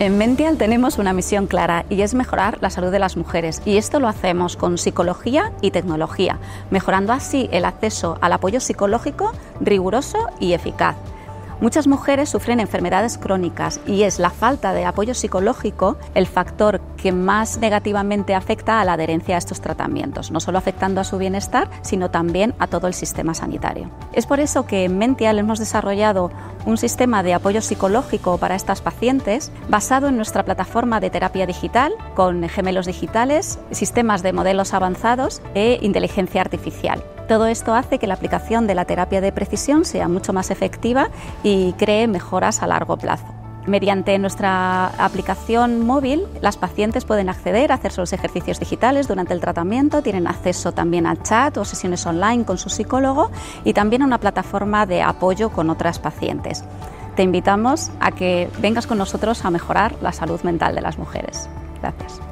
En Mential tenemos una misión clara y es mejorar la salud de las mujeres y esto lo hacemos con psicología y tecnología, mejorando así el acceso al apoyo psicológico riguroso y eficaz. Muchas mujeres sufren enfermedades crónicas y es la falta de apoyo psicológico el factor que más negativamente afecta a la adherencia a estos tratamientos, no solo afectando a su bienestar, sino también a todo el sistema sanitario. Es por eso que en Mential hemos desarrollado un sistema de apoyo psicológico para estas pacientes basado en nuestra plataforma de terapia digital con gemelos digitales, sistemas de modelos avanzados e inteligencia artificial. Todo esto hace que la aplicación de la terapia de precisión sea mucho más efectiva y cree mejoras a largo plazo. Mediante nuestra aplicación móvil, las pacientes pueden acceder a hacer sus ejercicios digitales durante el tratamiento, tienen acceso también al chat o sesiones online con su psicólogo y también a una plataforma de apoyo con otras pacientes. Te invitamos a que vengas con nosotros a mejorar la salud mental de las mujeres. Gracias.